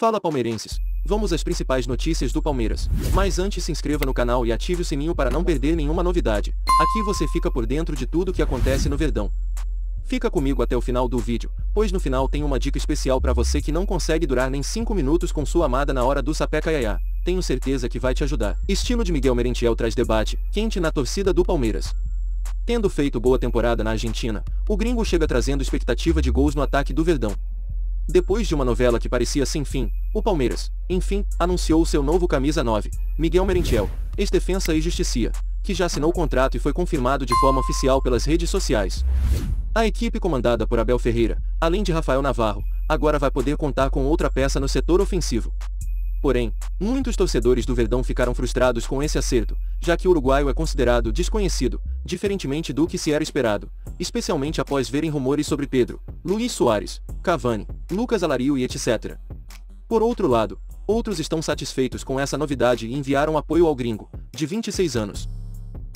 Fala palmeirenses, vamos às principais notícias do Palmeiras. Mas antes se inscreva no canal e ative o sininho para não perder nenhuma novidade. Aqui você fica por dentro de tudo que acontece no Verdão. Fica comigo até o final do vídeo, pois no final tem uma dica especial para você que não consegue durar nem 5 minutos com sua amada na hora do sapé caiaiá. Tenho certeza que vai te ajudar. Estilo de Miguel Merentiel traz debate, quente na torcida do Palmeiras. Tendo feito boa temporada na Argentina, o gringo chega trazendo expectativa de gols no ataque do Verdão. Depois de uma novela que parecia sem fim, o Palmeiras, enfim, anunciou seu novo camisa 9, Miguel Merentiel, ex-defensa e justicia, que já assinou o contrato e foi confirmado de forma oficial pelas redes sociais. A equipe comandada por Abel Ferreira, além de Rafael Navarro, agora vai poder contar com outra peça no setor ofensivo. Porém, muitos torcedores do Verdão ficaram frustrados com esse acerto, já que o uruguaio é considerado desconhecido, diferentemente do que se era esperado, especialmente após verem rumores sobre Pedro, Luiz Soares, Cavani, Lucas Alario e etc. Por outro lado, outros estão satisfeitos com essa novidade e enviaram apoio ao gringo, de 26 anos.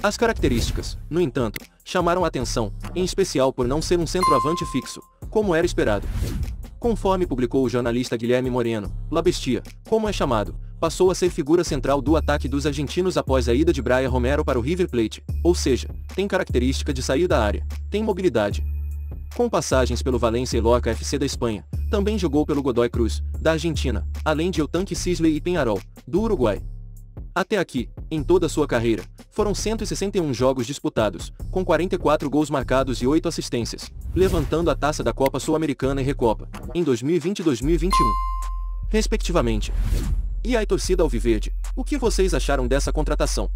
As características, no entanto, chamaram atenção, em especial por não ser um centroavante fixo, como era esperado. Conforme publicou o jornalista Guilherme Moreno, La Bestia, como é chamado, passou a ser figura central do ataque dos argentinos após a ida de Brian Romero para o River Plate, ou seja, tem característica de sair da área, tem mobilidade. Com passagens pelo Valencia e Lorca FC da Espanha, também jogou pelo Godoy Cruz, da Argentina, além de Eutanque Sisley e Penharol, do Uruguai. Até aqui, em toda sua carreira, foram 161 jogos disputados, com 44 gols marcados e 8 assistências, levantando a taça da Copa Sul-Americana e Recopa, em 2020 e 2021. Respectivamente. E aí torcida Alviverde, o que vocês acharam dessa contratação?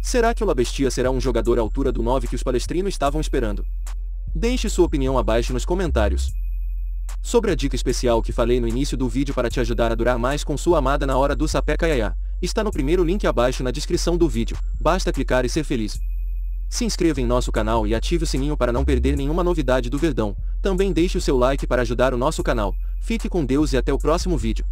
Será que o Labestia será um jogador à altura do 9 que os palestrinos estavam esperando? Deixe sua opinião abaixo nos comentários. Sobre a dica especial que falei no início do vídeo para te ajudar a durar mais com sua amada na hora do sapé caiaiá, está no primeiro link abaixo na descrição do vídeo, basta clicar e ser feliz. Se inscreva em nosso canal e ative o sininho para não perder nenhuma novidade do Verdão, também deixe o seu like para ajudar o nosso canal, fique com Deus e até o próximo vídeo.